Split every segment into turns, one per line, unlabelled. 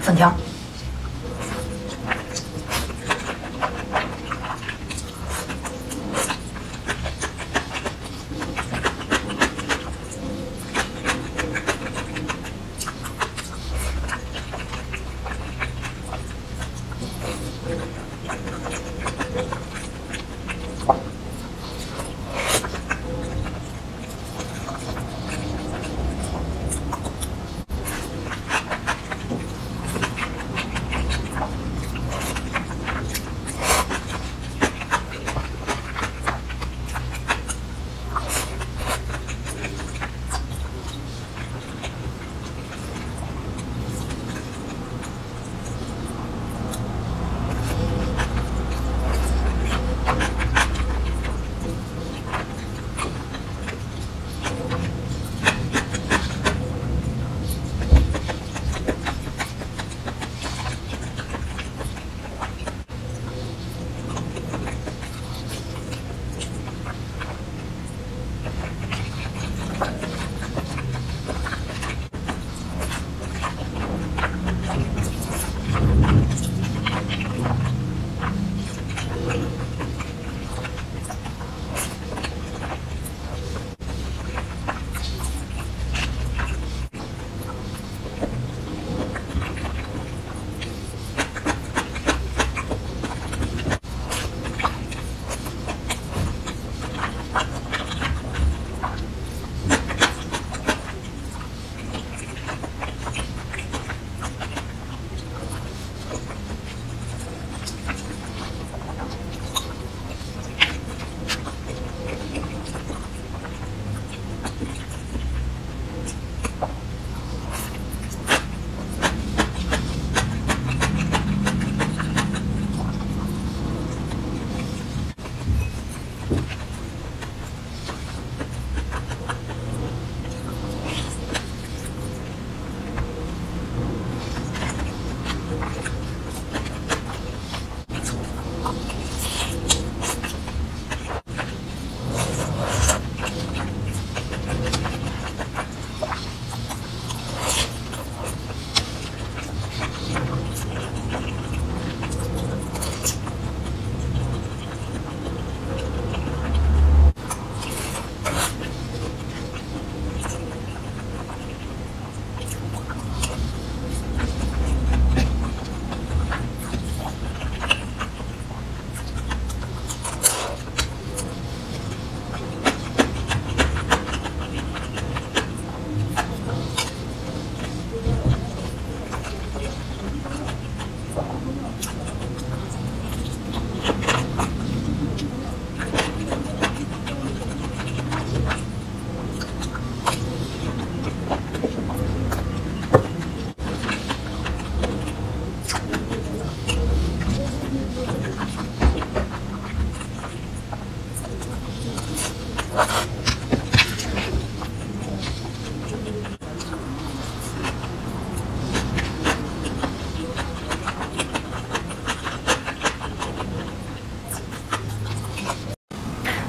粉条。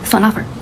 It's on offer.